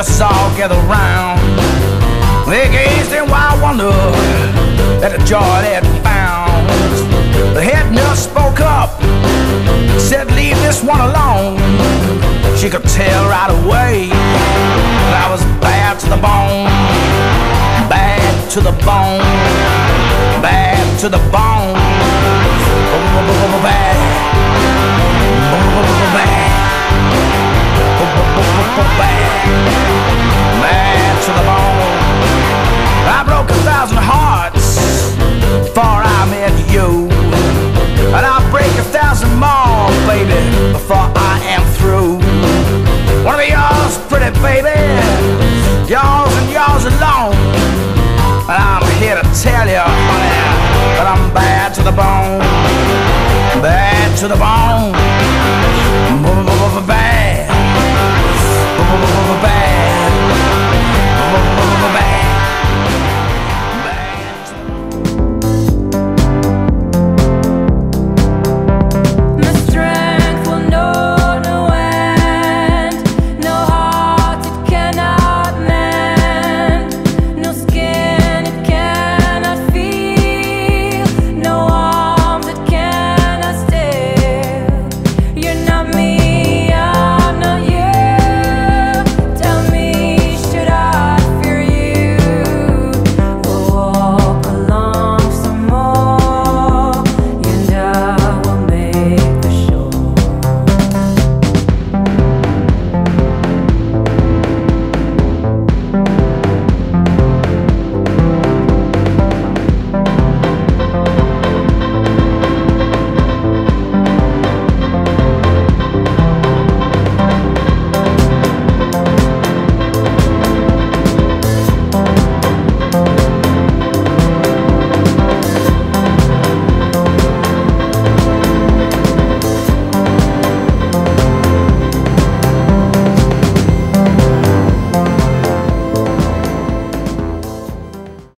let's all gather round. They gazed in wild wonder at the joy they found. The head nurse spoke up, said, Leave this one alone. She could tell right away that I was bad to the bone, bad to the bone, bad to the bone, oh, oh, oh, bad. Baby, yours and yours alone. And I'm here to tell you, honey, that I'm bad to the bone, bad to the bone.